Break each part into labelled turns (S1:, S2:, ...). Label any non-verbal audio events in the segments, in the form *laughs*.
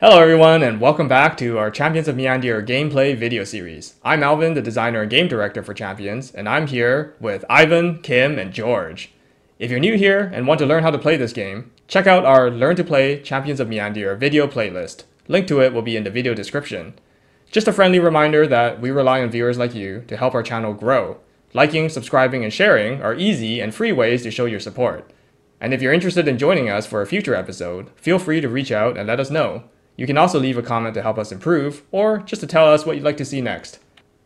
S1: Hello everyone and welcome back to our Champions of Miyandir gameplay video series. I'm Alvin, the designer and game director for Champions, and I'm here with Ivan, Kim, and George. If you're new here and want to learn how to play this game, check out our Learn to Play Champions of Miyandir video playlist. Link to it will be in the video description. Just a friendly reminder that we rely on viewers like you to help our channel grow. Liking, subscribing, and sharing are easy and free ways to show your support. And if you're interested in joining us for a future episode, feel free to reach out and let us know. You can also leave a comment to help us improve, or just to tell us what you'd like to see next.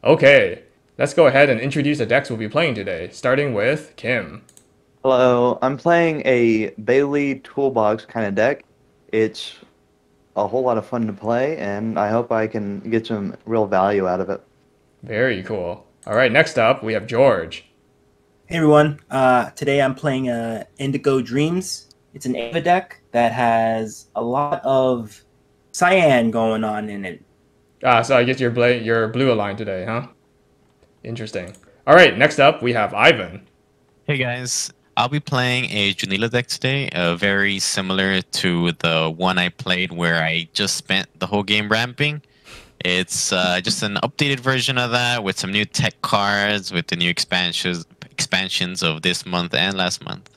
S1: Okay, let's go ahead and introduce the decks we'll be playing today, starting with Kim.
S2: Hello, I'm playing a Bailey Toolbox kind of deck. It's a whole lot of fun to play, and I hope I can get some real value out of it.
S1: Very cool. All right, next up we have George.
S3: Hey everyone, uh, today I'm playing uh, Indigo Dreams. It's an Ava deck that has a lot of cyan going on in it.
S1: Ah, so I guess you're, bla- you're blue aligned today, huh? Interesting. All right, next up we have Ivan.
S4: Hey guys, I'll be playing a Junila deck today, uh, very similar to the one I played where I just spent the whole game ramping. It's uh, just an updated version of that with some new tech cards, with the new expansions expansions of this month and last month.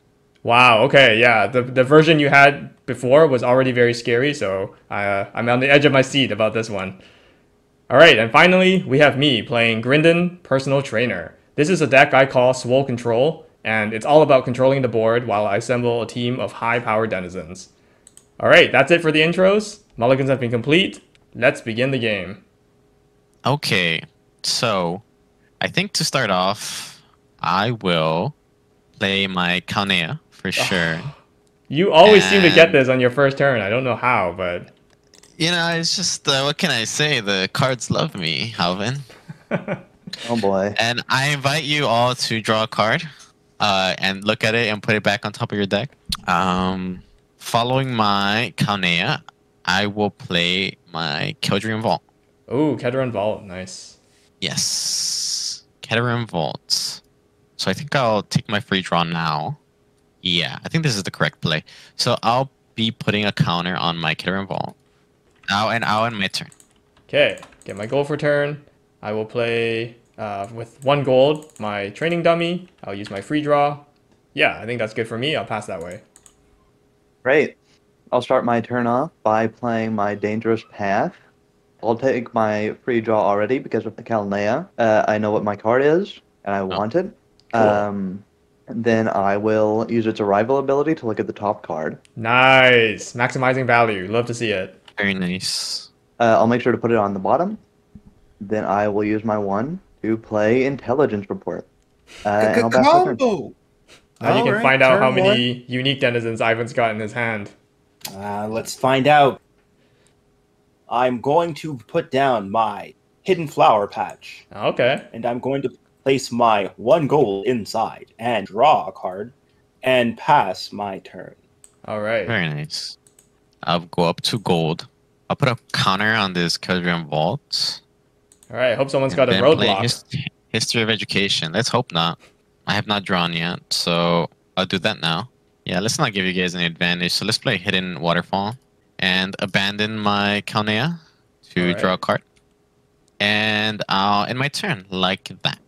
S1: Wow. Okay. Yeah. The the version you had before was already very scary, so I uh, I'm on the edge of my seat about this one. All right, and finally we have me playing Grindon Personal Trainer. This is a deck I call Swole Control, and it's all about controlling the board while I assemble a team of high-powered denizens. All right, that's it for the intros. Mulligans have been complete. Let's begin the game.
S4: Okay, so I think to start off, I will play my Kaunea for *laughs* sure.
S1: You always seem to get this on your first turn. I don't know how, but
S4: You know, it's just uh, what can I say? The cards love me, Alvin. *laughs*
S2: Oh boy.
S4: And I invite you all to draw a card, uh, and look at it and put it back on top of your deck. Um, following my Kaunea, I will play my Keldrian Vault.
S1: ooh, Kedron Vault, nice.
S4: Yes, Keldrian Vault. So I think I'll take my free draw now. Yeah, I think this is the correct play. So I'll be putting a counter on my Keldrian Vault. Now and I'll end my turn.
S1: Okay, get my gold for turn. I will play uh, with one gold, my training dummy. I'll use my free draw. Yeah, I think that's good for me. I'll pass that way.
S2: Great. I'll start my turn off by playing my Dangerous Path. I'll take my free draw already because of the Kalnea. Uh, I know what my card is, and I want it.
S1: Cool.
S2: Um, then I will use its arrival ability to look at the top card.
S1: Nice, maximizing value. Love to see it.
S4: Very nice.
S2: Uh, I'll make sure to put it on the bottom. Then I will use my one to play Intelligence Report. Uh, and I'll pass
S3: combo.
S1: Now you can
S3: Alright,
S1: find out how
S3: turn
S1: many unique denizens Ivan's got in his hand.
S3: Uh, let's find out. I'm going to put down my hidden flower patch,
S1: Okay.
S3: and I'm going to place my one gold inside and draw a card, and pass my turn.
S1: All right.
S4: Very nice. I'll go up to gold. I'll put a counter on this Keldrian Vault.
S1: All right. Hope someone's got a
S4: and then play
S1: roadblock.
S4: his- history of education. Let's hope not. I have not drawn yet, so I'll do that now. Yeah, let's not give you guys any advantage. So let's play Hidden Waterfall and abandon my Kaunea to
S1: Alright.
S4: draw a card. And I'll end my turn like that.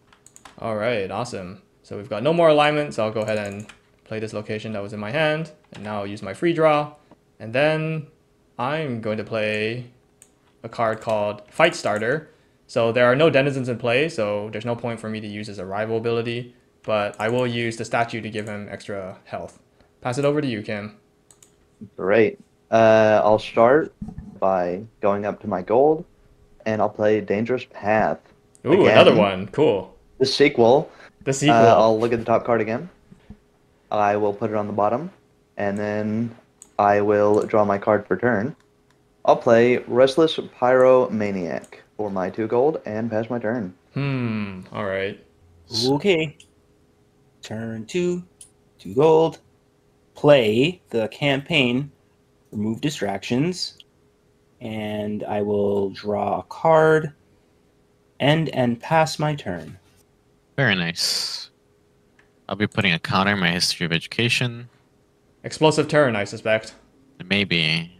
S1: All right. Awesome. So we've got no more alignment, so I'll go ahead and play this location that was in my hand, and now I'll use my free draw, and then I'm going to play a card called Fight Starter. So there are no denizens in play, so there's no point for me to use his arrival ability, but I will use the statue to give him extra health. Pass it over to you, Kim.
S2: Great. Uh, I'll start by going up to my gold, and I'll play Dangerous Path.
S1: Ooh,
S2: Again.
S1: another one. Cool.
S2: The sequel.
S1: The
S2: Uh,
S1: sequel.
S2: I'll look at the top card again. I will put it on the bottom, and then I will draw my card for turn. I'll play Restless Pyromaniac for my two gold and pass my turn.
S1: Hmm. All right.
S3: Okay. Turn two, two gold. Play the campaign, remove distractions, and I will draw a card, end and pass my turn.
S4: Very nice. I'll be putting a counter in my history of education.
S1: Explosive turn, I suspect.
S4: Maybe.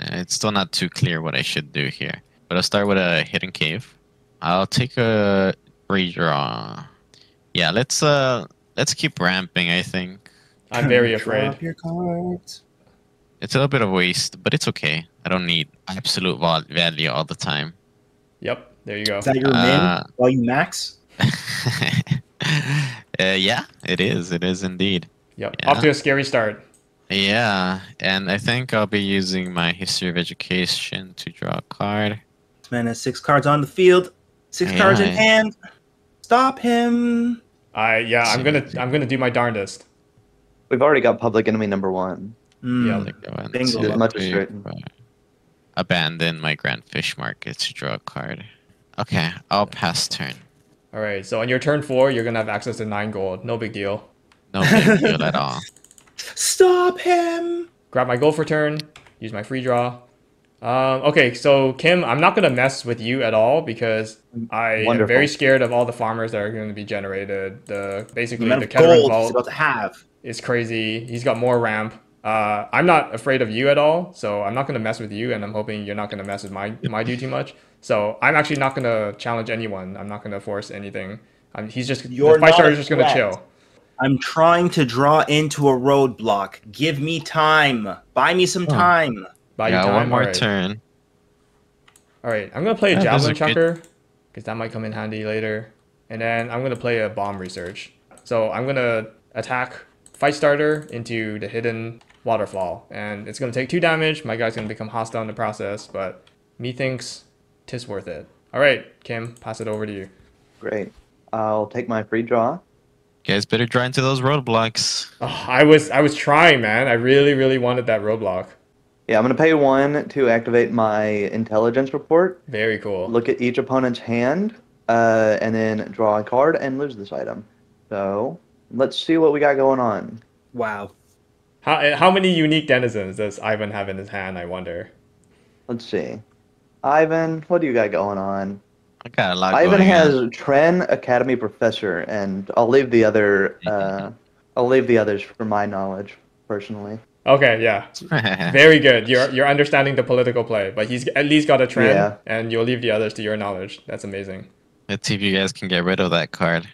S4: Uh, It's still not too clear what I should do here. But I'll start with a hidden cave. I'll take a redraw. Yeah, let's uh let's keep ramping, I think.
S1: I'm very
S3: Drop
S1: afraid.
S3: your cards.
S4: It's a little bit of waste, but it's okay. I don't need absolute value all the time.
S1: Yep, there you go.
S3: Is that your
S4: Uh,
S3: min while you max? *laughs*
S4: uh, yeah, it is. It is indeed.
S1: Yep,
S4: Yeah.
S1: off to a scary start.
S4: Yeah, and I think I'll be using my history of education to draw a card.
S3: This man has six cards on the field, six cards in hand. Stop him.
S1: I yeah, I'm gonna I'm gonna do my darndest.
S2: We've already got public enemy number one.
S3: Hmm.
S1: Yeah,
S4: Like, one,
S3: Bingo.
S2: As much as
S4: three,
S2: certain.
S4: Abandon my grand fish market to draw a card. Okay, I'll pass turn.
S1: All right, so on your turn four, you're gonna have access to nine gold. No big deal.
S4: No big deal at all. *laughs*
S3: Stop him.
S1: Grab my gold for turn. Use my free draw. Um, okay, so Kim, I'm not gonna mess with you at all because I am very scared of all the farmers that are going to be generated. The
S3: The
S1: basically
S3: amount
S1: the
S3: of
S1: Kettering
S3: gold he's
S1: vault
S3: about to have.
S1: is crazy. He's got more ramp. Uh, I'm not afraid of you at all, so I'm not gonna mess with you, and I'm hoping you're not gonna mess with my my dude too much. So I'm actually not gonna challenge anyone. I'm not gonna force anything. Um, he's just
S3: You're
S1: the fight
S3: not
S1: starter is just gonna chill.
S3: I'm trying to draw into a roadblock. Give me time. Buy me some
S4: Oh.
S3: time.
S1: Buy you
S4: yeah,
S1: time.
S4: one more
S1: Alright.
S4: turn.
S1: All right, I'm gonna play a
S4: Yeah, those
S1: javelin
S4: are
S1: chucker because that might come in handy later, and then I'm gonna play a bomb research. So I'm gonna attack fight starter into the hidden waterfall, and it's gonna take two damage. My guy's gonna become hostile in the process, but me thinks tis worth it. All right, Kim, pass it over to you.
S2: Great. I'll take my free draw.
S4: You guys better draw into those roadblocks.
S1: Oh, I was I was trying, man. I really really wanted that roadblock.
S2: Yeah, I'm gonna pay one to activate my intelligence report.
S1: Very cool.
S2: Look at each opponent's hand, uh, and then draw a card and lose this item. So let's see what we got going on.
S3: Wow.
S1: How how many unique denizens does Ivan have in his hand? I wonder.
S2: Let's see. Ivan, what do you got going on?
S4: I got a lot
S2: Ivan
S4: going
S2: has
S4: on.
S2: Tren Academy Professor, and I'll leave the other. *laughs* Uh, I'll leave the others for my knowledge, personally.
S1: Okay, yeah. *laughs* Very good. You're you're understanding the political play, but he's at least got a Tren,
S2: Yeah.
S1: and you'll leave the others to your knowledge. That's amazing.
S4: Let's see if you guys can get rid of that card.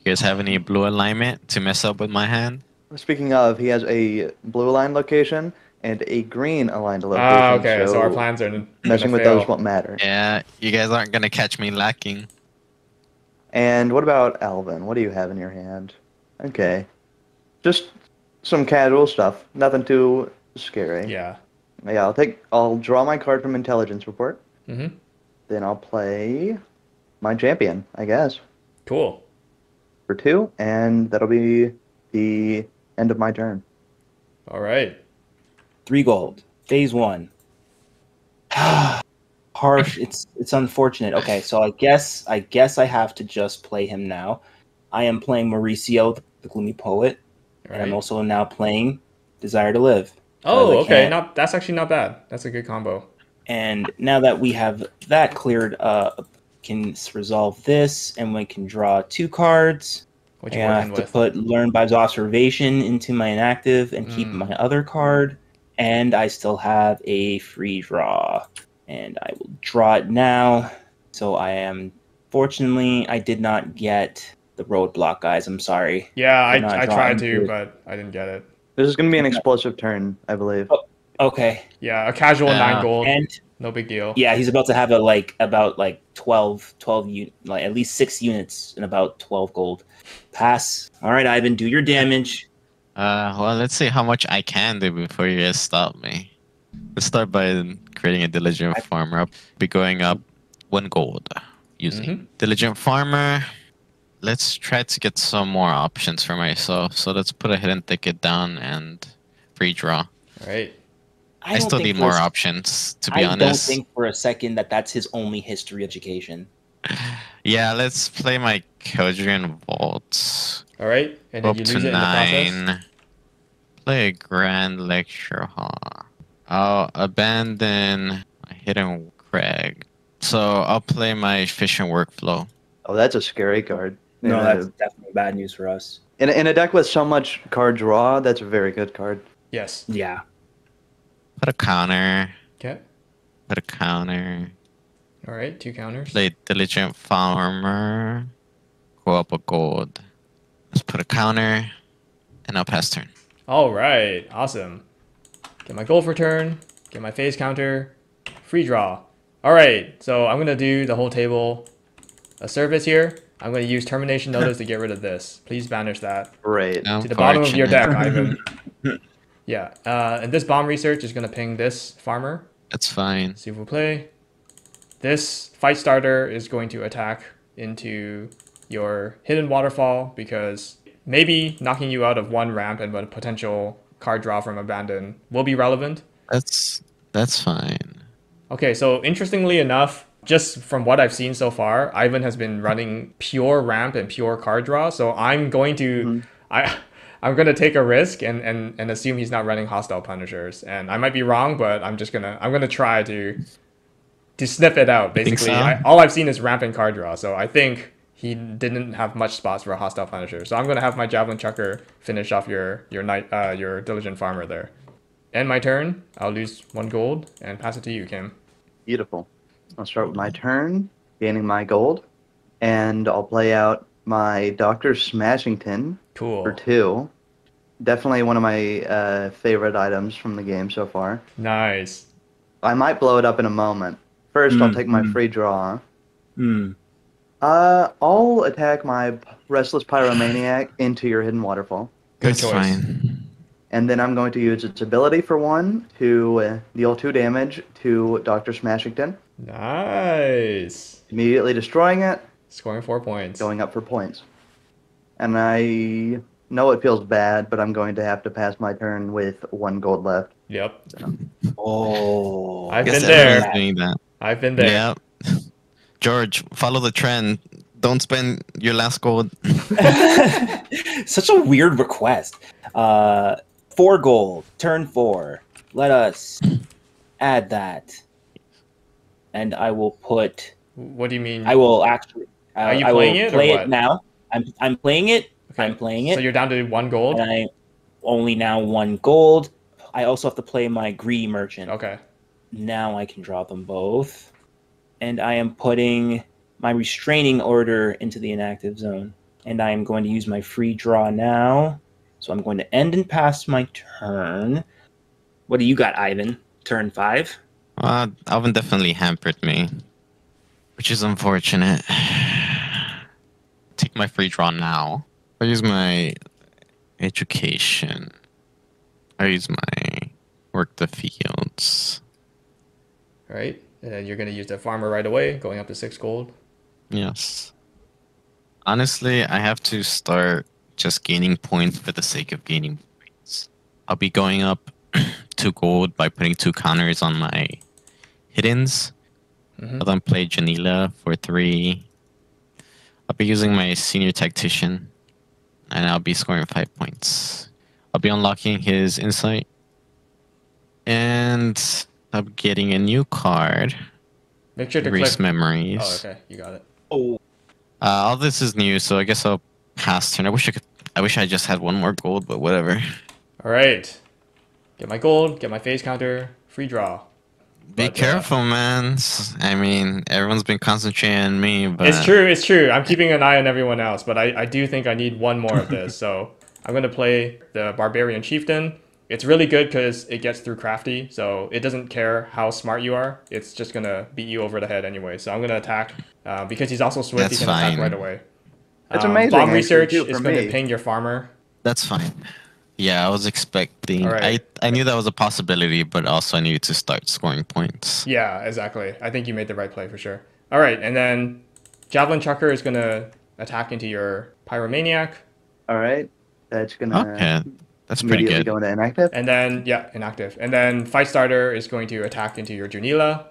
S4: You guys have any blue alignment to mess up with my hand?
S2: Speaking of, he has a blue aligned location and a green aligned location.
S1: Ah, okay. So, our plans are
S2: messing with those won't matter.
S4: Yeah, you guys aren't gonna catch me lacking.
S2: And what about Alvin? What do you have in your hand? Okay, just some casual stuff. Nothing too scary.
S1: Yeah.
S2: Yeah, I'll take. I'll draw my card from intelligence report.
S1: Mm-hmm.
S2: Then I'll play my champion, I guess,
S1: Cool.
S2: for two, and that'll be the end of my turn.
S1: All right.
S3: Three gold. Phase one. *sighs* Harsh. It's it's unfortunate. Okay, so I guess I guess I have to just play him now. I am playing Mauricio, the gloomy poet,
S1: All
S3: and I'm also now playing Desire to Live.
S1: Oh, okay.
S3: can't-
S1: that's actually not bad. That's a good combo.
S3: And now that we have that cleared up, can resolve this, and we can draw two cards.
S1: What
S3: I have to
S1: with?
S3: put Learn by Observation into my inactive and keep
S1: Mm.
S3: my other card. And I still have a free draw. And I will draw it now. So I am. Fortunately, I did not get the roadblock, guys. I'm sorry.
S1: Yeah, I, I tried to,
S3: to-
S1: but I didn't get it.
S2: This is going to be an explosive turn, I believe.
S3: Oh, okay.
S1: Yeah, a casual
S4: Yeah.
S1: nine uh, gold.
S3: And
S1: No big deal.
S3: yeah, he's about to have a like about like 12, 12 un- like at least six units and about 12 gold. Pass. All right, Ivan, do your damage.
S4: Uh, well, let's see how much I can do before you guys stop me. Let's start by creating a diligent farmer. I'll be going up one gold using
S1: Mhm.
S4: diligent farmer. Let's try to get some more options for myself. So let's put a hidden ticket down and free draw.
S1: All right.
S4: I,
S3: don't
S4: still need more
S3: a-
S4: options, to be
S3: I
S4: honest.
S3: don't think for a second that that's his only history education. *laughs*
S4: Yeah, let's play my Keldrian Vault.
S1: All right. And
S4: Up
S1: then you
S4: to
S1: lose it in the process.
S4: Nine. Play a Grand Lecture Hall. I'll abandon my Hidden Crag. So I'll play my Fishing Workflow.
S2: Oh, that's a scary card.
S3: No,
S2: In a-
S3: that's definitely bad news for us.
S2: in a, in a deck with so much card draw. That's a very good card.
S1: Yes.
S3: Yeah.
S4: Put a counter.
S1: Okay.
S4: Put a counter.
S1: All right. Two counters.
S4: Play Diligent Farmer. Go up a gold. Let's put a counter. And I'll pass turn.
S1: All right. Awesome. Get my gold for turn. Get my phase counter. Free draw. All right. So I'm gonna do the whole table. A service here. I'm gonna use termination notice to get rid of this. Please banish that.
S2: Great.
S1: to the bottom of your deck, Ivan. *laughs* yeah, uh, and this bomb research is gonna ping this farmer.
S4: That's fine.
S1: See if we play. This fight starter is going to attack into your hidden waterfall because maybe knocking you out of one ramp and a potential card draw from abandon will be relevant.
S4: That's that's fine.
S1: Okay, so interestingly enough, just from what I've seen so far, Ivan has been running pure ramp and pure card draw. So I'm going to mm-hmm. I *laughs* I'm gonna take a risk and, and, and assume he's not running hostile punishers. And I might be wrong, but I'm just gonna I'm gonna try to to sniff it out. Basically,
S4: so?
S1: I, all I've seen is ramp and card draw. So I think he didn't have much spots for a hostile punisher. So I'm gonna have my javelin chucker finish off your your night uh, your diligent farmer there. End my turn. I'll lose one gold and pass it to you, Kim.
S2: Beautiful. I'll start with my turn, gaining my gold, and I'll play out my Doctor Smashington
S1: Cool.
S2: for two. Definitely one of my uh, favorite items from the game so far.
S1: Nice.
S2: I might blow it up in a moment. First, I'll
S3: Mm,
S2: take my
S3: mm.
S2: free draw.
S3: Hmm.
S2: Uh, I'll attack my Restless Pyromaniac *sighs* into your hidden waterfall.
S1: Good
S4: That's
S1: choice.
S4: fine.
S2: And then I'm going to use its ability for one to uh, deal two damage to Dr. Smashington,
S1: Nice.
S2: immediately destroying it,
S1: Scoring four points.
S2: going up for points. And I know it feels bad, but I'm going to have to pass my turn with one gold left.
S1: Yep. *laughs*
S3: Oh.
S1: I've been there.
S4: everyone's that.
S1: I've been there.
S4: Yeah. George, follow the trend. Don't spend your last gold. *laughs*
S3: Such a weird request. Uh, four gold, turn four. Let us add that, and I will put.
S1: What do you mean?
S3: I will actually. Uh,
S1: Are you
S3: I will
S1: playing it or
S3: play
S1: what?
S3: it now. I'm I'm playing it.
S1: Okay.
S3: I'm playing it.
S1: So you're down to one gold.
S3: and I only now one gold. I also have to play my greedy merchant.
S1: Okay.
S3: Now I can draw them both, and I am putting my restraining order into the inactive zone. And I am going to use my free draw now. So I'm going to end and pass my turn. What do you got, Ivan? Turn five.
S4: Uh, Alvin definitely hampered me, which is unfortunate. Take my free draw now. I use my education. I use my work the fields.
S1: Right. And then you're gonna use the farmer right away, going up to six gold.
S4: Yes. Honestly, I have to start just gaining points for the sake of gaining points. I'll be going up *clears throat* two gold by putting two counters on my hiddens.
S1: Mhm.
S4: I'll then play Janila for three. I'll be using my senior tactician, and I'll be scoring five points. I'll be unlocking his insight, and I'm getting a new card,
S1: Make sure to
S4: Grease
S1: click.
S4: Memories.
S1: Oh, okay. You got it.
S3: Oh,
S4: Uh, all this is new, so I guess I'll pass turn. I wish I could. I wish I just had one more gold, but whatever.
S1: All right. Get my gold. Get my face counter. Free draw.
S4: Be
S1: But, uh,
S4: careful, man. I mean, everyone's been concentrating on me, but
S1: It's true. It's true. I'm keeping an eye on everyone else, but I, I do think I need one more of this. *laughs* so I'm gonna play the barbarian chieftain. It's really good because it gets through crafty, so it doesn't care how smart you are. It's just gonna beat you over the head anyway. So I'm gonna attack uh, because he's also swift.
S4: That's
S1: he can attack
S4: fine.
S1: right away.
S2: That's
S1: Um,
S2: amazing,
S1: Bomb research is
S2: for
S1: going to ping your farmer.
S4: that's fine. Yeah, I was expecting.
S1: All right.
S4: I I knew that was a possibility, but also I needed to start scoring points.
S1: Yeah, exactly. I think you made the right play for sure. All right, and then Javelin Chucker is going to attack into your Pyromaniac.
S2: All right. That's going to
S4: Okay, that's pretty
S2: immediately
S4: good.
S2: go into inactive.
S1: And then, yeah, inactive. And then Fight Starter is going to attack into your Junila.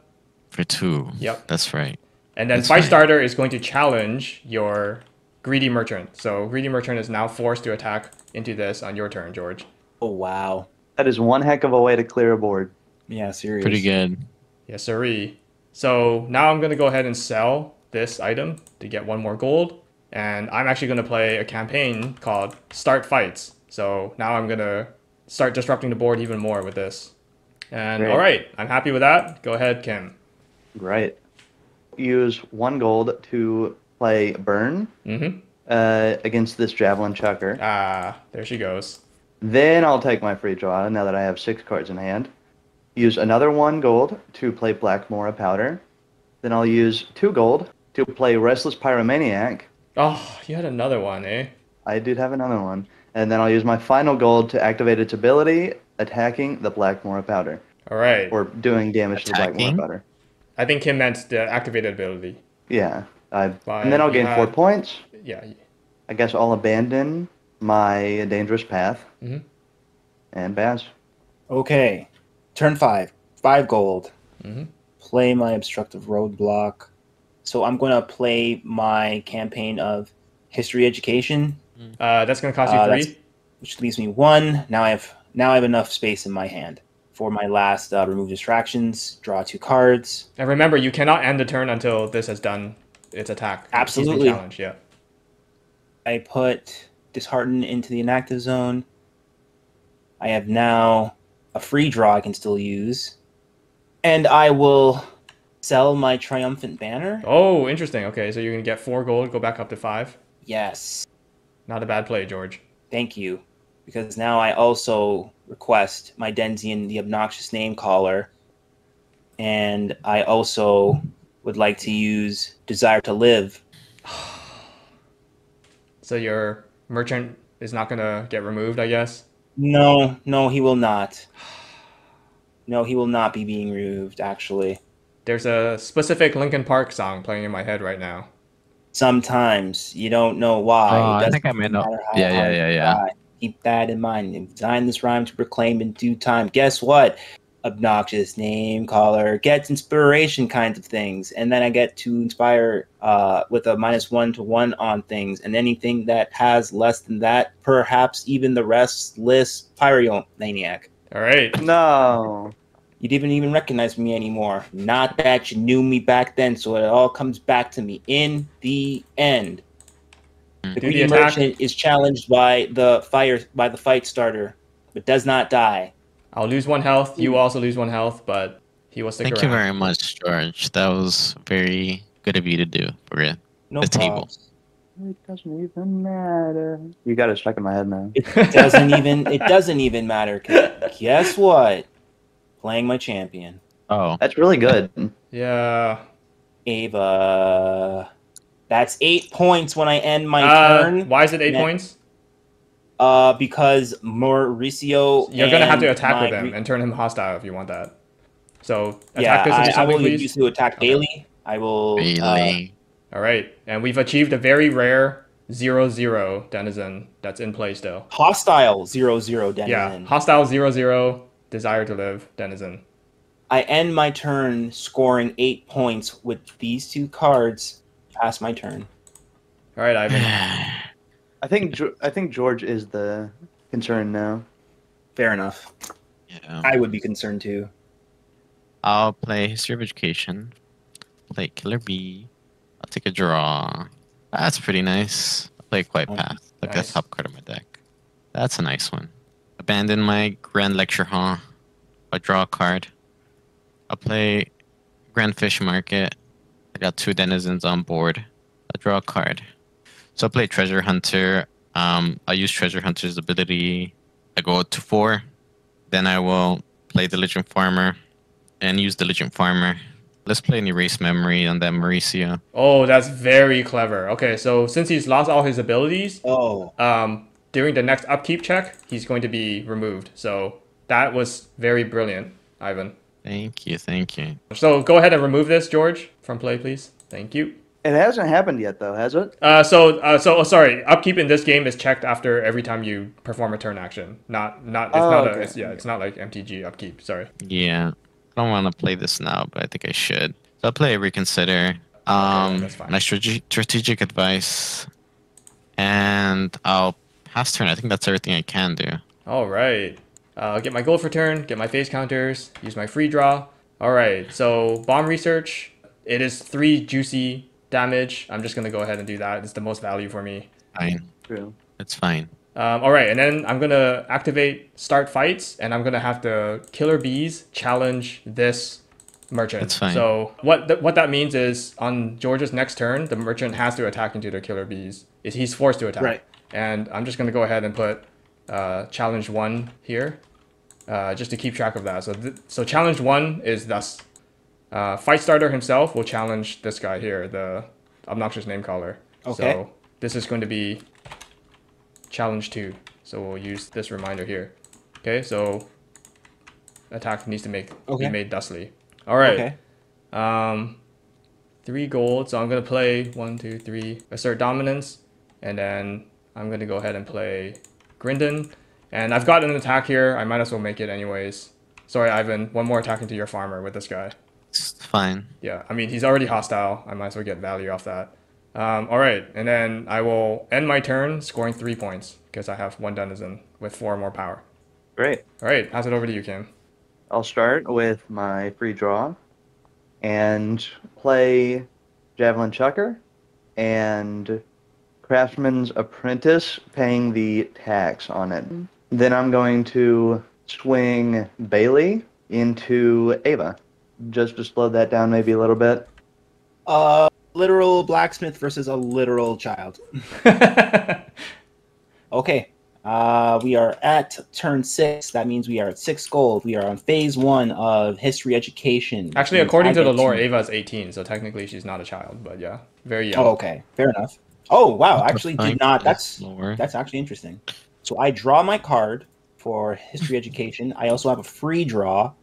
S4: For two.
S1: Yep.
S4: That's right.
S1: And then
S4: That's
S1: Fight
S4: right.
S1: Starter is going to challenge your Greedy Merchant. So Greedy Merchant is now forced to attack into this on your turn, George.
S3: oh wow.
S2: That is one heck of a way to clear a board.
S3: Yeah, serious.
S4: Pretty good.
S1: Yes, siree. So now I'm going to go ahead and sell this item to get one more gold. And I'm actually going to play a campaign called Start Fights. So now I'm going to start disrupting the board even more with this. And
S2: Great.
S1: all right, I'm happy with that. Go ahead, Kim.
S2: Right. Use one gold to play burn
S1: Mm-hmm.
S2: uh, against this javelin chucker.
S1: Ah, there she goes.
S2: Then I'll take my free draw now that I have six cards in hand. Use another one gold to play Black Mora Powder. Then I'll use two gold to play Restless Pyromaniac.
S1: Oh, you had another one, eh?
S2: I did have another one. And then I'll use my final gold to activate its ability, attacking the Black Mora Powder.
S1: All right.
S2: Or doing damage to the Black Mora Powder.
S1: I think Kim meant the activated ability.
S2: Yeah. I,
S1: Fine,
S2: and then I'll
S1: you
S2: gain four points.
S1: Yeah.
S2: I guess I'll abandon my dangerous path.
S1: Mhm.
S2: And Baz.
S3: Okay. Turn five. Five gold.
S1: Mhm.
S3: Play my obstructive roadblock. So I'm going to play my campaign of history education,
S1: Uh, that's gonna cost you
S3: Uh,
S1: three.
S3: which leaves me one. Now I have now I have enough space in my hand for my last uh, remove distractions. Draw two cards.
S1: And remember, you cannot end the turn until this has done its attack.
S3: Absolutely.
S1: challenged, yeah.
S3: I put dishearten into the inactive zone. I have now a free draw I can still use, and I will sell my triumphant banner.
S1: Oh, interesting. Okay, so you're gonna get four gold, go back up to five.
S3: Yes.
S1: Not a bad play, George.
S3: Thank you. Because now I also request my Denzian, the obnoxious name caller. And I also would like to use Desire to Live. *sighs*
S1: So your merchant is not gonna get removed, I guess.
S3: No, no, he will not. *sighs* No, he will not be being removed, actually.
S1: There's a specific Linkin Park song playing in my head right now.
S3: Sometimes you don't know why. It
S4: I think I may know-
S3: matter
S4: yeah, yeah, yeah, yeah.
S3: try. Keep that in mind. And design this rhyme to proclaim in due time. Guess what? Obnoxious name caller gets inspiration kinds of things, and then I get to inspire uh, with a minus one to one on things, and anything that has less than that, perhaps even the restless pyromaniac.
S1: All right.
S2: No.
S3: You didn't even recognize me anymore. Not that you knew me back then, so it all comes back to me in the end. Mm. The
S1: Do
S3: greedy
S1: attack.
S3: merchant is challenged by the fire by the fight starter, but does not die.
S1: I'll lose one health. You mm. also lose one health, but he will stick
S4: Thank
S1: around.
S4: you very much, George. That was very good of you to do for it.
S3: No
S4: The table.
S2: It doesn't even matter. You got it stuck in my head now.
S3: It doesn't even it doesn't even matter. Guess what? Playing my champion,
S4: Oh,
S2: That's really good.
S1: Yeah.
S3: Ava. That's eight points when I end my
S1: Uh,
S3: turn.
S1: why is it eight
S3: Ne-
S1: points?
S3: Uh, because Mauricio.
S1: You're gonna have to attack with him
S3: Gre-
S1: and turn him hostile if you want that. So attack
S3: Yeah,
S1: this
S3: I, I will
S1: please.
S3: use to attack
S1: Okay.
S3: Bailey. I will. uh.
S1: All right, and we've achieved a very rare zero zero denizen that's in play still.
S3: hostile zero zero denizen.
S1: Yeah,
S3: denizen.
S1: hostile zero zero, desire to live denizen.
S3: I end my turn scoring eight points with these two cards. Pass my turn.
S1: All right, Ivan. *sighs*
S2: I think I think George is the concern now.
S3: Fair enough.
S4: yeah.
S3: I would be concerned too.
S4: I'll play History of Education. Play Killer Bee. I'll take a draw. That's pretty nice. I'll play Quiet
S3: Oh,
S4: Path. Look
S1: nice.
S4: at top card of my deck. That's a nice one. Abandon my Grand Lecture Hall. I'll draw a card. I'll play Grand Fish Market. I got two denizens on board. I'll draw a card. So I'll play Treasure Hunter. Um, I'll use Treasure Hunter's ability. I go to four. Then I will play Diligent Farmer and use Diligent Farmer. Let's play an Erase Memory on that Mauricio.
S1: Oh, that's very clever. Okay, so since he's lost all his abilities,
S3: Oh,
S1: um, during the next upkeep check, he's going to be removed. So that was very brilliant, Ivan.
S4: Thank you, thank you.
S1: So go ahead and remove this, George, from play, please. Thank you.
S2: It hasn't happened yet, though, has it?
S1: Uh, so, uh, so oh, sorry. Upkeep in this game is checked after every time you perform a turn action. Not, not. It's
S2: Oh,
S1: not
S2: okay,
S1: a. It's, yeah, it's not like MTG upkeep. Sorry.
S4: Yeah, I don't want to play this now, but I think I should. So I'll play Reconsider. Um,
S1: that's fine.
S4: my strategic advice, and I'll pass turn. I think that's everything I can do.
S1: All right. Uh, get my gold for turn. Get my face counters. Use my free draw. All right. So bomb research. It is three juicy damage. I'm just gonna go ahead and do that. It's the most value for me.
S4: Fine,
S2: True.
S4: it's fine.
S1: Um, all right, and then I'm gonna activate start fights, and I'm gonna have the killer bees challenge this merchant.
S4: That's fine.
S1: So what th- what that means is on George's next turn, the merchant has to attack into the killer bees. Is he's forced to attack.
S5: Right.
S1: And I'm just gonna go ahead and put uh, challenge one here, uh, just to keep track of that. So th- so challenge one is thus. Uh, fight starter himself will challenge this guy here, the obnoxious name caller.
S3: Okay.
S1: So this is going to be challenge two. So we'll use this reminder here. Okay, so attack needs to make
S3: Okay.
S1: be made thusly. All right.
S3: Okay.
S1: Um, three gold. So I'm gonna play one, two, three. Assert dominance, and then I'm gonna go ahead and play Grindon. And I've got an attack here. I might as well make it anyways. Sorry, Ivan. One more attack into your farmer with this guy.
S4: It's fine.
S1: Yeah, I mean he's already hostile. I might as well get value off that. Um, all right, and then I will end my turn scoring three points because I have one denizen with four more power.
S2: Great.
S1: All right, pass it over to you, Kim.
S2: I'll start with my free draw and play Javelin Chucker and Craftsman's Apprentice paying the tax on it. Then I'm going to swing Bailey into Ava. Just to slow that down maybe a little bit.
S3: Uh, literal blacksmith versus a literal child. *laughs* Okay. Uh, we are at turn six. That means we are at six gold. We are on phase one of history education.
S1: Actually, according to the lore, Ava is 18, so technically she's not a child, but yeah, very young.
S3: Oh, okay. Fair enough. Oh, wow. Actually, did not. That's
S4: lower.
S3: that's actually interesting. So I draw my card for history *laughs* education. I also have a free draw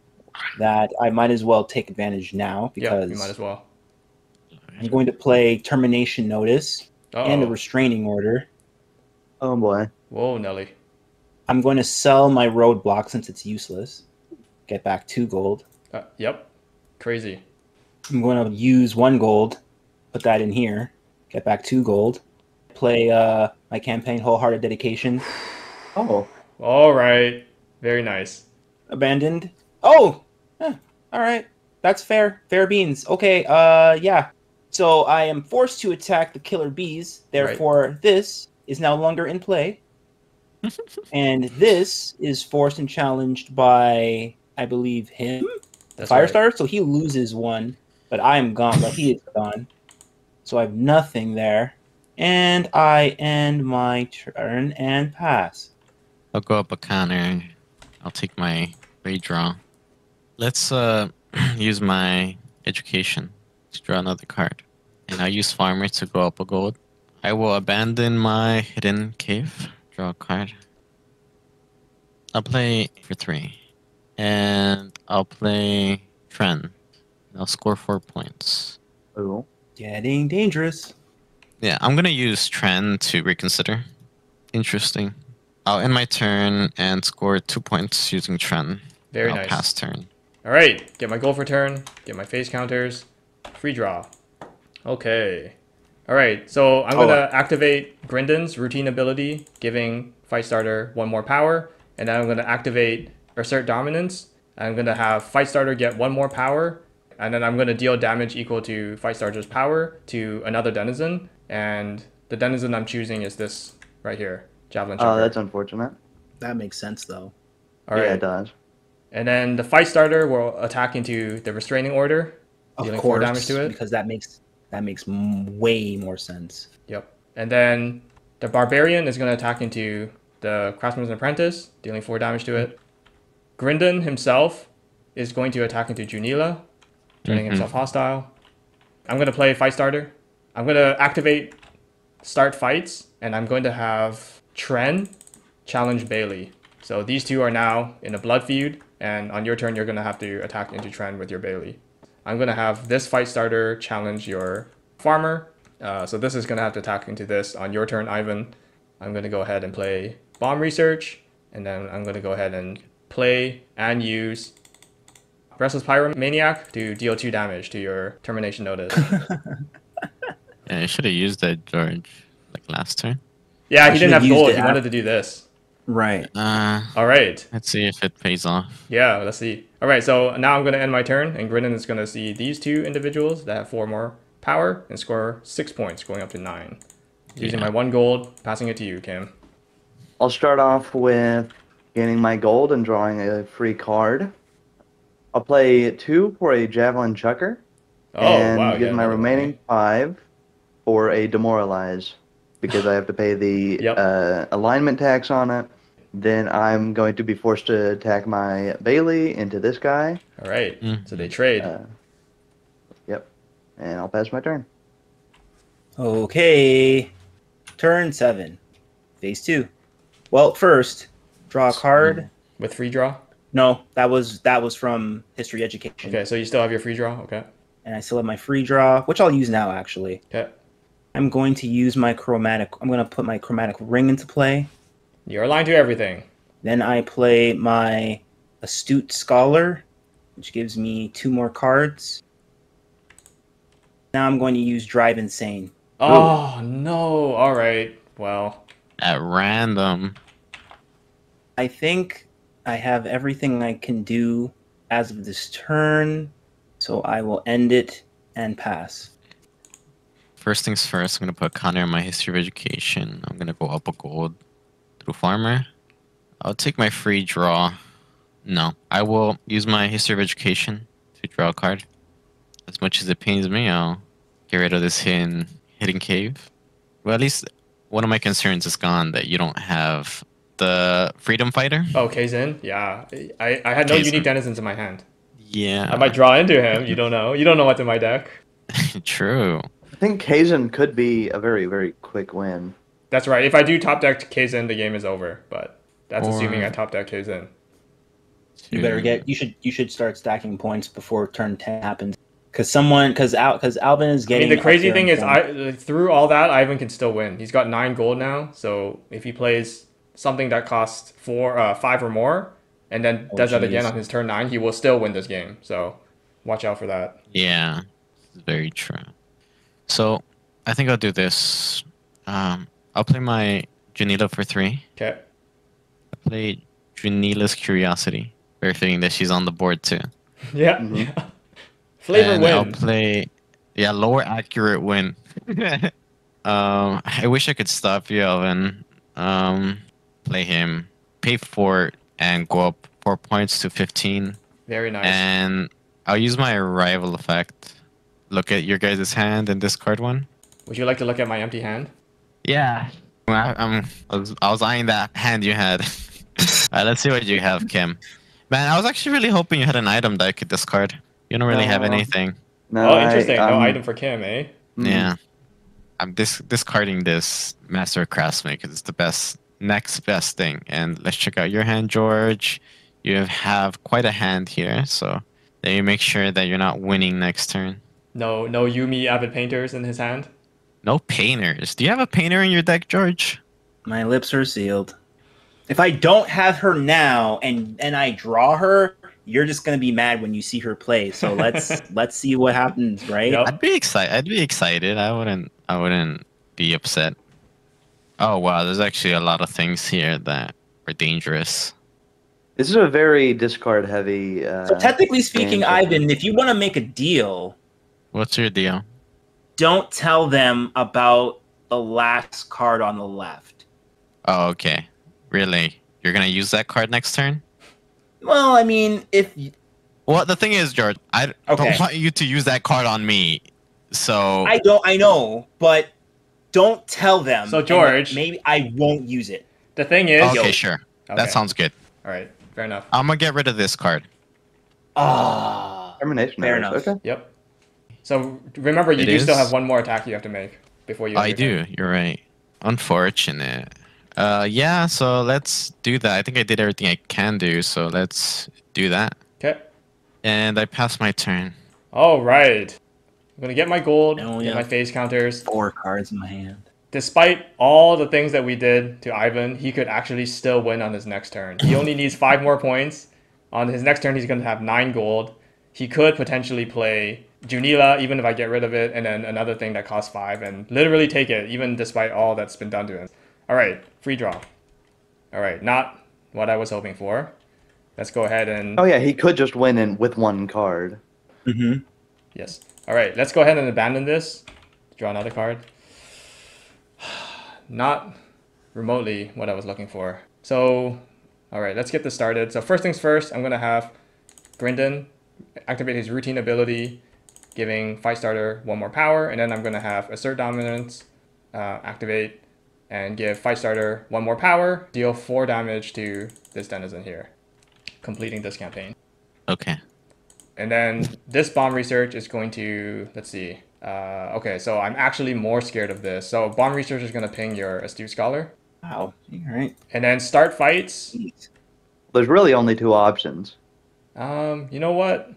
S3: that I might as well take advantage now
S1: yeah,
S3: because
S1: you might as well.
S3: I'm going to play termination notice and a restraining order.
S2: Oh boy.
S1: whoa, Nelly.
S3: I'm going to sell my roadblock since it's useless. Get back two gold.
S1: Uh, yep, crazy.
S3: I'm going to use one gold, put that in here, get back two gold. Play uh, my campaign wholehearted dedication. *sighs*
S2: Oh.
S1: All right, very nice.
S3: Abandoned. Oh, eh, all right, that's fair. Fair beans. Okay. Uh, yeah. So I am forced to attack the killer bees. Therefore, this is no longer in play. *laughs* and this is forced and challenged by, I believe, him.
S1: That's
S3: Firestarter,
S1: right.
S3: so he loses one, but I am gone, but he is gone. So I have nothing there. And I end my turn and pass.
S4: I'll go up a counter. I'll take my redraw. Let's uh *clears throat* use my education to draw another card. And I'll use farmer to go up a gold. I will abandon my hidden cave. Draw a card. I'll play for three. And I'll play Tren. I'll score four points.
S2: Ooh.
S3: Getting dangerous.
S4: Yeah, I'm gonna use Tren to reconsider. Interesting. I'll end my turn and score two points using Tren.
S1: Very
S4: I'll
S1: nice.
S4: pass turn.
S1: All right, get my gold for turn, get my face counters, free draw. Okay. All right, so I'm
S3: Oh,
S1: gonna activate Grindon's routine ability, giving Fight Starter one more power, and then I'm gonna activate Assert Dominance. I'm gonna have Fight Starter get one more power, and then I'm gonna deal damage equal to Fight Starter's power to another denizen, and the denizen I'm choosing is this right here, Javelin
S2: Oh, that's unfortunate.
S5: That makes sense though.
S1: All
S2: Yeah,
S1: right,
S2: it does.
S1: and then the Fight Starter will attack into the Restraining Order,
S5: Of
S1: Dealing four damage to it?
S5: because that makes that makes m- way more sense.
S1: Yep. And then the Barbarian is going to attack into the Craftsman's Apprentice, dealing 4 damage to it. Mm-hmm. Grindon himself is going to attack into Junila, turning
S4: Mhm.
S1: himself hostile. I'm going to play Fight Starter. I'm going to activate Start Fights, and I'm going to have Tren challenge Bailey. So these two are now in a blood feud, and on your turn, you're going to have to attack into Tren with your Bailey. I'm going to have this Fight Starter challenge your Farmer. Uh, so this is going to have to attack into this on your turn, Ivan. I'm going to go ahead and play Bomb Research, and then I'm going to go ahead and play and use Restless Pyromaniac to deal 2 damage to your termination notice. *laughs*
S4: Yeah, I should have used that George like last turn.
S1: Yeah,
S5: I
S1: he didn't have gold. He wanted to do this.
S5: Right.
S4: Uh,
S1: All right.
S4: let's see if it pays off.
S1: Yeah, let's see. All right, so now I'm going to end my turn, and Grindon is going to see these two individuals that have four more power and score six points, going up to nine. Using my one gold, passing it to you, Kim.
S2: I'll start off with gaining my gold and drawing a free card. I'll play two for a javelin chucker
S1: Oh
S2: and
S1: wow!
S2: give
S1: yeah,
S2: my
S1: another one.
S2: remaining five for a demoralize because I have to pay the *laughs*
S1: Yep.
S2: uh, alignment tax on it. Then I'm going to be forced to attack my Bailey into this guy.
S1: All right.
S4: Mm.
S1: So they trade.
S2: Uh, yep, and I'll pass my turn.
S3: Okay. Turn seven. Phase two. Well, first, draw a card.
S1: with free draw.
S3: No, that was that was from history education.
S1: Okay, so you still have your free draw. Okay.
S3: And I still have my free draw, which I'll use now actually.
S1: Okay.
S3: I'm going to use my chromatic I'm gonna put my chromatic ring into play.
S1: You're aligned to everything.
S3: Then I play my astute scholar, which gives me two more cards. Now I'm going to use drive insane.
S1: Oh no! All right. Well,
S4: At random.
S3: I think I have everything I can do as of this turn, so I will end it and pass.
S4: First things first, I'm gonna put Connor in my history of education. I'm gonna go up a gold through farmer. I'll take my free draw. No, I will use my history of education to draw a card. As much as it pains me, I'll get rid of this hidden hidden cave. Well, at least one of my concerns is gone that you don't have the freedom fighter.
S1: oh, Kazin. Yeah, I I had no
S4: Kazin.
S1: unique denizens in my hand.
S4: Yeah,
S1: I might draw into him. You don't know. You don't know what's in my deck. *laughs*
S4: true.
S2: I think Kazan could be a very, very quick win.
S1: That's right. If I do top deck Kazin, the game is over. But that's assuming I top deck Kazin.
S3: You better get you should you should start stacking points before turn ten happens. Cause someone, cause Al, cause Alvin is
S1: I
S3: getting.
S1: mean, the crazy thing is,
S3: form.
S1: I through all that, Ivan can still win. He's got nine gold now. So if he plays something that costs four, uh, five or more, and then
S3: Oh,
S1: does that again on his turn nine, he will still win this game. So watch out for that.
S4: Yeah, this very true. So I think I'll do this. Um, I'll play my Janila for three.
S1: Okay.
S4: I play Janila's Curiosity. Very fitting that she's on the board too. *laughs*
S1: Yeah.
S2: Mhm.
S1: yeah. *laughs* Flavor
S4: and I'll play, yeah, lower accurate win. *laughs* um, I wish I could stop you, Alvin. Um, play him, pay four, and go up four points to fifteen.
S1: Very nice.
S4: And I'll use my arrival effect. Look at your guys' hand and discard one.
S1: Would you like to look at my empty hand?
S4: Yeah. I, I'm, I, was, I was eyeing that hand you had. *laughs* Alright, let's see what you have, Kim. Man, I was actually really hoping you had an item that I could discard. You don't really have anything.
S2: No,
S1: oh,
S2: I-
S1: interesting. no
S2: um,
S1: item for Kim, eh?
S2: mm,
S4: Yeah. I'm dis- discarding this Master of Craftsman because it's the best, next best thing. And let's check out your hand, George. You have quite a hand here, so then you make sure that you're not winning next turn.
S1: No, no Yumi avid painters in his hand.
S4: No painters. Do you have a painter in your deck, George?
S3: My lips are sealed. If I don't have her now and and I draw her, you're just gonna be mad when you see her play. So *laughs* let's let's see what happens, right?
S1: Yep.
S4: I'd be excited. I'd be excited. I wouldn't. I wouldn't be upset. Oh wow, there's actually a lot of things here that are dangerous.
S2: This is a very discard heavy. Uh,
S3: So technically speaking,
S2: game.
S3: Ivan, if you want to make a deal,
S4: What's your deal?
S3: don't tell them about the last card on the left.
S4: Oh, okay. Really? You're gonna use that card next turn?
S3: Well, I mean, if y-
S4: Well, the thing is, George, I
S3: Okay.
S4: don't want you to use that card on me. So
S3: I don't, I know, but don't tell them.
S1: So, George-
S3: maybe I won't use it.
S1: The thing is,
S4: okay, sure.
S1: Okay.
S4: That sounds good.
S1: All right, fair enough.
S4: I'm gonna get rid of this card.
S3: Ah,
S2: termination.
S3: Fair
S2: hours,
S3: enough.
S2: Okay.
S1: Yep. So remember, you
S4: It
S1: do still have one more attack you have to make before you.
S4: I do.
S1: turn.
S4: You're right. Unfortunate. Uh, yeah. So let's do that. I think I did everything I can do. So let's do that.
S1: Okay.
S4: And I pass my turn.
S1: All right. I'm gonna get my gold,
S3: Oh,
S1: get my phase counters.
S3: four cards in my hand.
S1: Despite all the things that we did to Ivan, he could actually still win on his next turn. He only needs five more points. On his next turn, he's gonna have nine gold. He could potentially play Junila, even if I get rid of it, and then another thing that costs five, and literally take it, even despite all that's been done to him. All right, free draw. All right, not what I was hoping for. Let's go ahead and
S2: Oh yeah, he could just win in with one card.
S3: Mm-hmm.
S1: Yes. All right, let's go ahead and abandon this. Draw another card. *sighs* Not remotely what I was looking for. So, all right, let's get this started. So first things first, I'm gonna have Grindon activate his routine ability, giving Fight Starter one more power, and then I'm gonna have Assert Dominance uh, activate and give Fight Starter one more power, deal four damage to this denizen here, completing this campaign.
S4: Okay.
S1: And then this bomb research is going to, let's see. Uh, okay, so I'm actually more scared of this. So bomb research is going to ping your astute scholar.
S3: Wow. All right.
S1: And then start fights.
S2: There's really only two options.
S1: Um, you know what?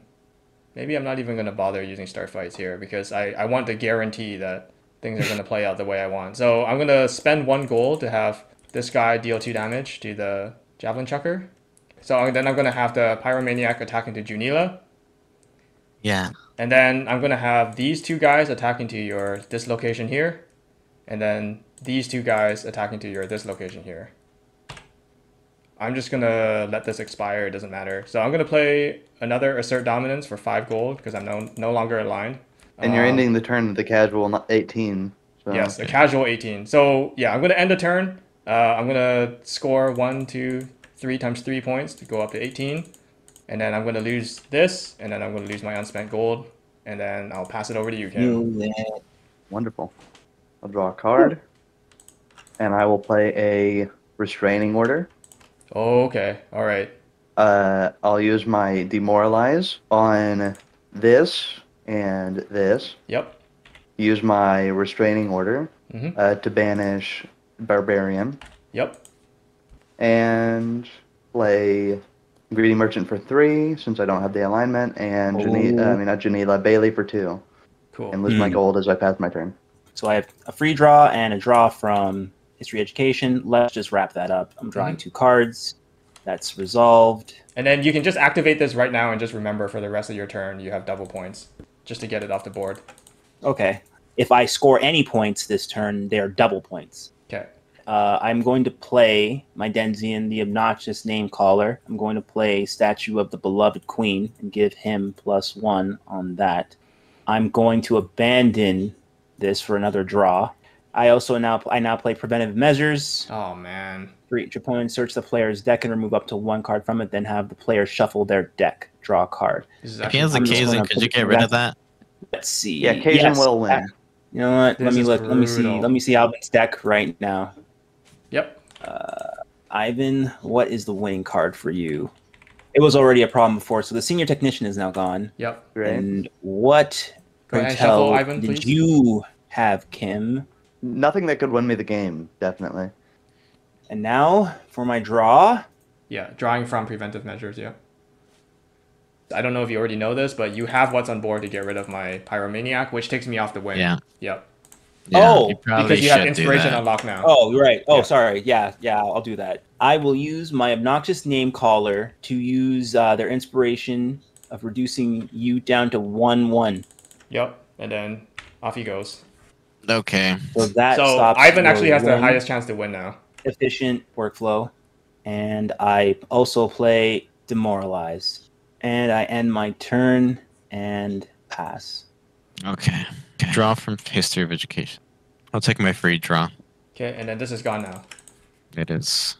S1: Maybe I'm not even going to bother using start fights here because I, I want to guarantee that things are going to play out the way I want. So I'm going to spend one gold to have this guy deal two damage to the javelin chucker. So then I'm going to have the pyromaniac attack into Junila.
S4: Yeah.
S1: And then I'm gonna have these two guys attacking to your this location here, and then these two guys attacking to your this location here. I'm just gonna let this expire. It doesn't matter. So I'm gonna play another assert dominance for five gold because I'm no no longer aligned.
S2: And you're
S1: Um,
S2: ending the turn with the casual 18. So.
S1: Yes, a casual 18. So yeah, I'm gonna end the turn. Uh, I'm gonna score one, two, three times three points to go up to 18, and then I'm gonna lose this, and then I'm gonna lose my unspent gold, and then I'll pass it over to you, Kim.
S2: Wonderful. I'll draw a card. And I will play a restraining order.
S1: Okay, all right.
S2: Uh, I'll use my demoralize on this and this.
S1: Yep.
S2: Use my restraining order
S1: Mhm.
S2: uh, to banish barbarian
S1: Yep.
S2: and play greedy merchant for three since I don't have the alignment and Jane- uh, I mean not Janila Bailey for two
S1: Cool.
S2: and lose my
S6: Hmm.
S2: gold as I pass my turn.
S3: So I have a free draw and a draw from history education. Let's just wrap that up. I'm drawing
S1: Mm-hmm.
S3: two cards. That's resolved.
S1: And then you can just activate this right now and just remember for the rest of your turn you have double points just to get it off the board.
S3: Okay. If I score any points this turn, they are double points.
S1: Okay.
S3: Uh, I'm going to play my Denzian, the obnoxious name caller. I'm going to play Statue of the Beloved Queen and give him plus one on that. I'm going to abandon this for another draw. I also now I now play Preventive Measures.
S1: Oh man.
S3: For each opponent, search the player's deck and remove up to one card from it. Then have the player shuffle their deck, draw a card.
S1: This is
S4: If he has a
S3: I'm just
S4: could you get rid of
S3: that-
S4: that?
S3: Let's see.
S2: Yeah, Cajun
S3: Yes.
S2: will win.
S3: You know what?
S1: This
S3: let me
S1: is
S3: look. Let me see. Let me see Alvin's deck right now.
S1: Yep.
S3: Ivan, what is the winning card for you? It was already a problem before, so the senior technician is now gone.
S1: Yep.
S2: Great.
S3: And what
S1: Go ahead and shuffle,
S3: hotel
S1: Ivan,
S3: did
S1: please.
S3: you have, Kim?
S2: Nothing that could win me the game, definitely.
S3: And now for my draw.
S1: Yeah. Drawing from preventive measures, yeah. I don't know if you already know this, but you have what's on board to get rid of my pyromaniac, which takes me off the win.
S4: Yeah.
S1: Yep.
S4: Yeah,
S3: Oh,
S4: you
S1: because you have inspiration unlocked now.
S3: Oh, right. Oh,
S1: Yeah.
S3: sorry. Yeah, yeah, I'll do that. I will use my obnoxious name caller to use uh, their inspiration of reducing you down to one one.
S1: Yep. And then off he goes.
S4: Okay.
S3: So that
S1: so
S3: stops
S1: Ivan actually has the highest chance to win now.
S3: efficient workflow. And I also play Demoralize. And I end my turn and pass.
S4: Okay. Draw from History of Education. I'll take my free draw.
S1: Okay, and then this is gone now.
S4: It is.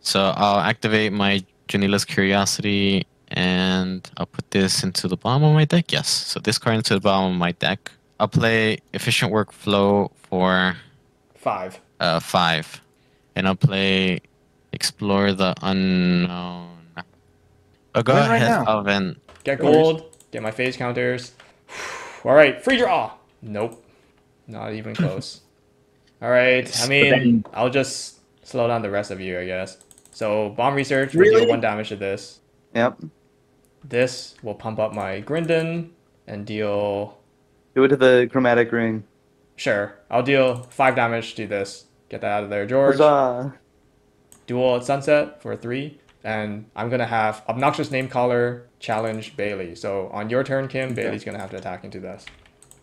S4: So I'll activate my Janila's Curiosity and I'll put this into the bottom of my deck. Yes. So this card into the bottom of my deck. I'll play Efficient Workflow for
S1: Five.
S4: uh, five. And I'll play Explore the Unknown. Oh, go
S3: Win right
S4: ahead,
S3: now.
S4: Alvin.
S1: Get gold. Get my phase counters. *sighs* All right, free draw. Nope, not even *laughs* close. All right, I mean, I'll just slow down the rest of you, I guess. So bomb research will
S3: Really?
S1: deal one damage to this.
S2: Yep.
S1: This will pump up my Grindon and deal.
S2: Do it to the chromatic ring.
S1: Sure, I'll deal five damage to this. Get that out of there, George.
S2: Huzzah!
S1: Duel at sunset for three. And I'm gonna have obnoxious name caller challenge Bailey. So on your turn, Kim, Bailey's gonna have to attack into this.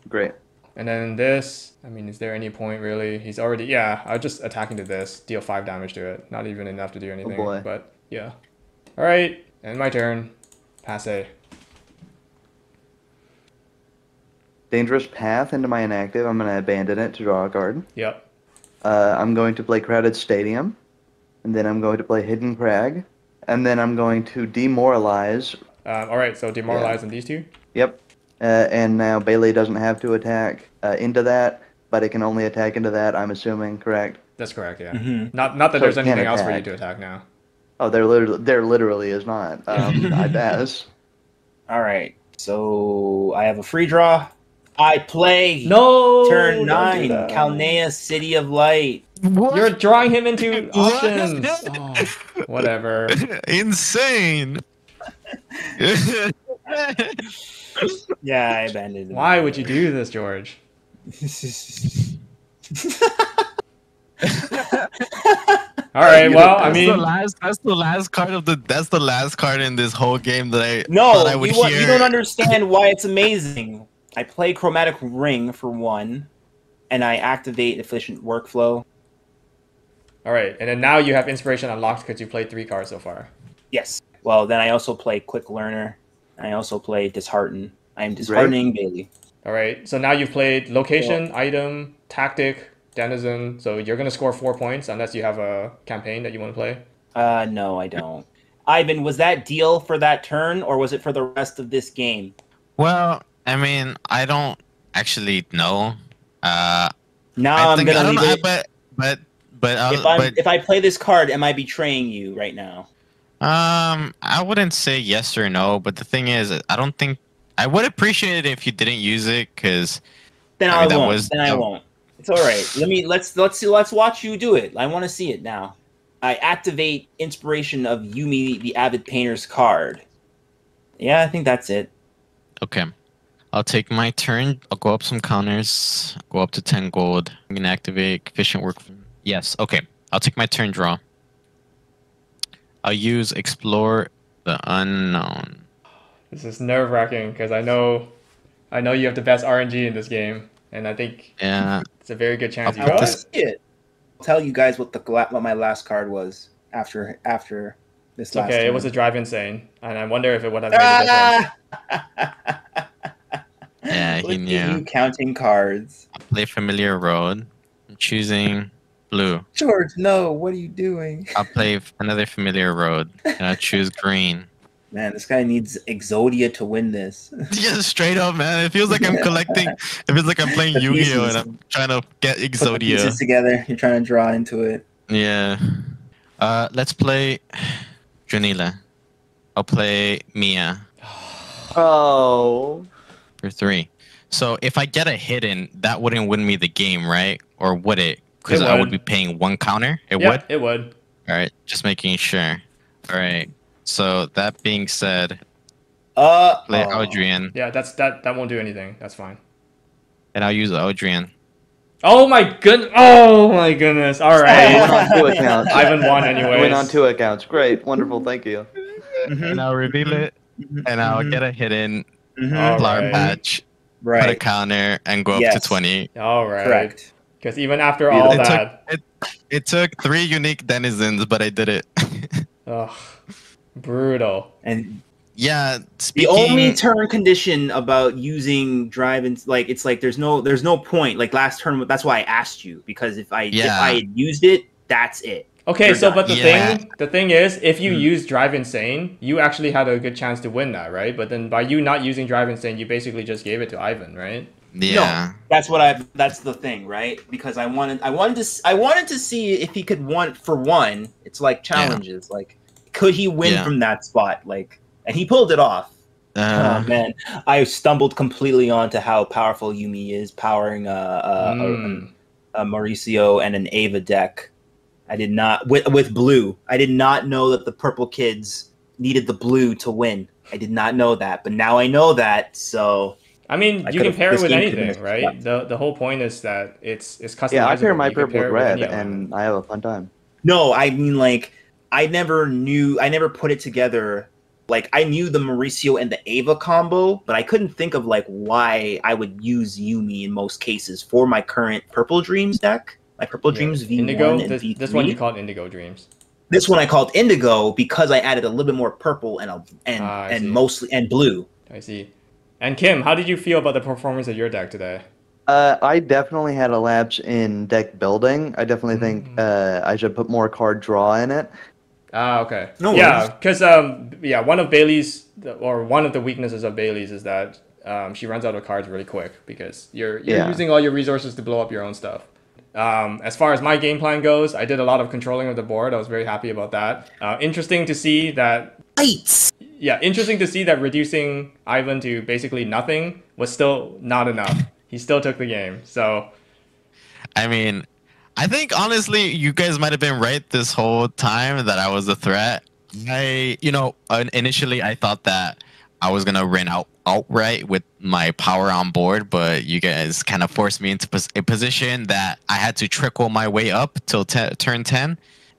S2: Great.
S1: And then this, I mean, is there any point really? He's already, yeah, I'll just attack into this, deal five damage to it. Not even enough to do anything,
S2: boy.
S1: but yeah. All right, and my turn. Passe. A.
S2: Dangerous path into my inactive. I'm gonna abandon it to draw a card.
S1: Yep.
S2: Uh, I'm going to play Crowded Stadium, and then I'm going to play Hidden Crag, and then I'm going to demoralize.
S1: Um, all right, so demoralize demoralizing these two.
S2: Yep. Uh, and now Bailey doesn't have to attack uh, into that, but it can only attack into that. I'm assuming, correct?
S1: That's correct. Yeah.
S3: Mhm.
S1: Not not that
S2: So
S1: there's
S2: it can't
S1: anything else for you to attack now.
S2: Oh, there literally, there literally is not. Um, *laughs* I guess.
S3: All right. So I have a free draw. I play
S1: No.
S3: turn
S1: don't do
S3: nine,
S1: that.
S3: Kalnea City of Light.
S1: You're drawing him into options. Oh, whatever. *laughs*
S4: Insane. *laughs*
S3: Yeah, I abandoned it.
S1: Why would you do this, George? *laughs* All right. Well, I
S4: that's the
S1: mean,
S4: last. That's the last card of the. That's the last card in this whole game that I
S3: No,
S4: thought I would
S3: you,
S4: hear.
S3: you don't understand why it's amazing. I play Chromatic Ring for one, and I activate Efficient Workflow.
S1: all right. And then now you have inspiration unlocked because you played three cards so far.
S3: Yes. Well, then I also play Quick Learner. I also play Dishearten. I am disheartening Bailey.
S1: All right. So now you've played location, item, tactic, denizen. So you're gonna score four points unless you have a campaign that you want to play.
S3: Uh, no, I don't. Ivan, was that deal for that turn, or was it for the rest of this game?
S4: Well, I mean, I don't actually know. Uh,
S3: Now
S4: I
S3: I'm gonna leave
S4: know,
S3: it.
S4: but but but uh,
S3: if I
S4: but
S3: if I play this card, am I betraying you right now?
S4: Um, I wouldn't say yes or no, but the thing is, I don't think I would appreciate it if you didn't use it because
S3: Then
S4: I
S3: I,
S4: mean, that
S3: won't.
S4: was-
S3: then I won't. It's all right. Let me let's let's see let's watch you do it. I want to see it now. I activate inspiration of Yumi the Avid Painter's card. Yeah, I think that's it.
S4: okay, I'll take my turn. I'll go up some counters. Go up to ten gold. I'm gonna activate efficient work. Yes, okay. I'll take my turn. Draw. I'll use explore the unknown.
S1: This is nerve wracking because I know, I know you have the best RNG in this game, and I think
S4: Yeah,
S1: it's a very good chance you
S4: I'll
S3: I
S1: got
S3: to. I'll tell you guys what the what my last card was after after this
S1: It's
S3: last.
S1: okay. It was a drive insane, and I wonder if it would have made a difference.
S3: Ah! *laughs* Ah!
S4: yeah, *laughs* he
S3: Look
S4: knew.
S3: you counting cards.
S4: I'll play familiar road. I'm choosing blue.
S3: George, no. What are you doing?
S4: I'll play another familiar road, and I'll choose *laughs* green.
S3: Man, this guy needs Exodia to win this. *laughs*
S4: Yeah, straight up, man. It feels like I'm collecting. It feels like I'm playing Yu-Gi-Oh and. I'm trying to get
S3: Put the
S4: Exodia.
S3: pieces together. You're trying to draw into it.
S4: Yeah. Uh, let's play Junila. I'll play Mia *sighs*
S2: Oh.
S4: For three. So if I get a hidden, that wouldn't win me the game, right? Or would it? Because I
S1: would.
S4: would be paying one counter. It
S1: yeah,
S4: would.
S1: it would.
S4: All right, just making sure. All right. So that being said,
S3: Uh,
S4: play
S3: oh.
S4: Adrian,
S1: Yeah, that's that. That won't do anything. That's fine.
S4: and I'll use Adrian.
S1: Oh my good. Oh my goodness. All right.
S2: I went on two accounts. *laughs*
S1: Ivan won
S2: I
S1: anyways.
S2: went on two accounts. Great. Wonderful. Thank you.
S3: Mhm,
S4: And I'll reveal it,
S3: mhm,
S4: and I'll
S3: mhm,
S4: get a hidden
S3: mhm.
S1: All
S4: flower
S1: right.
S4: patch, put a counter, and go up to twenty.
S1: All right.
S3: Correct.
S1: Because even after all
S4: It took,
S1: that,
S4: it, it took three unique denizens, but I did it. *laughs*
S1: ugh, brutal.
S3: And
S4: yeah,
S3: the only turn condition about using drive and like it's like there's no there's no point. Like last turn, that's why I asked you because if I if I had used it, that's it.
S1: Okay,
S3: You're
S1: so
S3: done.
S1: but the
S4: Yeah.
S1: thing, the thing is, if you
S3: Mhm.
S1: use Drive Insane, you actually had a good chance to win that, right? But then by you not using Drive Insane, you basically just gave it to Ivan, right?
S4: yeah,
S3: That's what I. That's the thing, right? Because I wanted, I wanted to, s- I wanted to see if he could want for one. It's like challenges, like could he win
S4: Yeah.
S3: from that spot? Like, and he pulled it off.
S4: uh,
S3: oh man, I stumbled completely onto how powerful Yumi is, powering uh, uh,
S1: Mm.
S3: a, a Mauricio and an Ava deck. I did not with with blue. I did not know that the purple kids needed the blue to win. I did not know that, but now I know that. So
S1: I mean,
S3: I
S1: you can pair it with anything, right?
S3: swept.
S1: The the whole point is that it's it's customizable.
S2: Yeah, I pair my
S1: You
S2: purple
S1: pair
S2: with red, and I have a fun time.
S3: No, I mean like I never knew I never put it together. Like I knew the Mauricio and the Ava combo, but I couldn't think of like why I would use Yumi in most cases for my current Purple Dreams deck. My Purple
S1: Yeah.
S3: Dreams V1
S1: Indigo.
S3: and
S1: This,
S3: V3.
S1: this one you called Indigo Dreams.
S3: This one I called Indigo because I added a little bit more purple and a, and
S1: Ah,
S3: and
S1: see.
S3: mostly and blue.
S1: I see. And Kim, how did you feel about the performance of your deck today?
S2: Uh, I definitely had a lapse in deck building. I definitely think
S1: Mm.
S2: uh, I should put more card draw in it.
S1: Ah, okay.
S5: No
S1: yeah, because um, yeah, one of Bailey's or one of the weaknesses of Bailey's is that um, she runs out of cards really quick because you're you're
S2: Yeah.
S1: using all your resources to blow up your own stuff. Um, as far as my game plan goes, I did a lot of controlling of the board. I was very happy about that. Uh, interesting to see that.
S5: Lights.
S1: Yeah, interesting to see that reducing Ivan to basically nothing was still not enough. He still took the game. So
S4: I mean, I think honestly, you guys might have been right this whole time that I was a threat. I, you know, initially I thought that I was gonna win out outright with my power on board, but you guys kind of forced me into pos- a position that I had to trickle my way up till te- turn ten,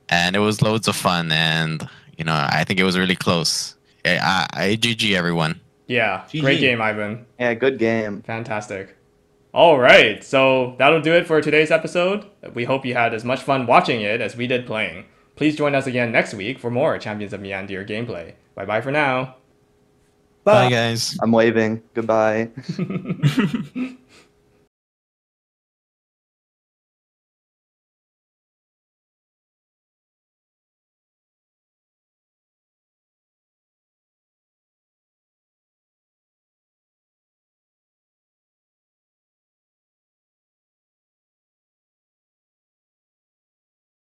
S4: and it was loads of fun. And you know, I think it was really close. I, I, I GG everyone.
S1: yeah,
S5: GG.
S1: great game, Ivan.
S2: Yeah, good game.
S1: Fantastic. All right, so that'll do it for today's episode. We hope you had as much fun watching it as we did playing. Please join us again next week for more Champions of Miyandir gameplay. Bye bye for now.
S4: Bye guys.
S2: I'm waving. Goodbye. *laughs* *laughs*